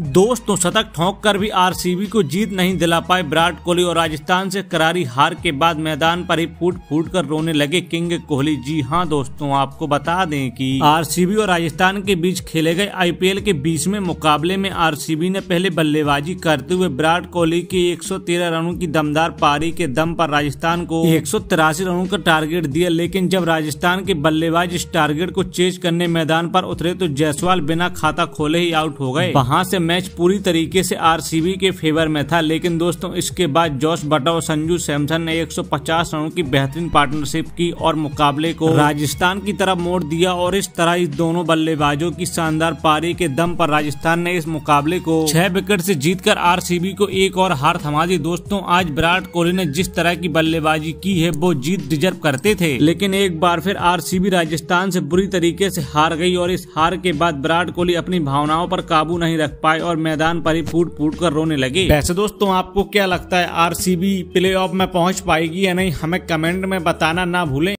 दोस्तों, शतक ठोंक कर भी आरसीबी को जीत नहीं दिला पाए विराट कोहली और राजस्थान से करारी हार के बाद मैदान पर ही फूट फूट कर रोने लगे किंग कोहली। जी हाँ दोस्तों, आपको बता दें कि आरसीबी और राजस्थान के बीच खेले गए आईपीएल के बीसवें मुकाबले में आरसीबी ने पहले बल्लेबाजी करते हुए विराट कोहली की 113 रनों की दमदार पारी के दम पर राजस्थान को एक सौ तिरासी रनों का टारगेट दिया। लेकिन जब राजस्थान के बल्लेबाज इस टारगेट को चेज करने मैदान पर उतरे तो जायसवाल बिना खाता खोले ही आउट हो गए। वहाँ से मैच पूरी तरीके से आरसीबी के फेवर में था, लेकिन दोस्तों, इसके बाद जॉस बटा और संजू सैमसन ने 150 रनों की बेहतरीन पार्टनरशिप की और मुकाबले को राजस्थान की तरफ़ मोड़ दिया और इस तरह इस दोनों बल्लेबाजों की शानदार पारी के दम पर राजस्थान ने इस मुकाबले को छह विकेट से जीतकर आरसीबी को एक और हार थमा दी। दोस्तों, आज विराट कोहली ने जिस तरह की बल्लेबाजी की है, वो जीत डिजर्व करते थे, लेकिन एक बार फिर आरसीबी राजस्थान से बुरी तरीके से हार गई और इस हार के बाद विराट कोहली अपनी भावनाओं पर काबू नहीं रख पाए। और मैदान पर ही फूट फूट कर रोने लगे। वैसे दोस्तों, आपको क्या लगता है आरसीबी प्ले ऑफ़ में पहुँच पाएगी या नहीं? हमें कमेंट में बताना ना भूलें।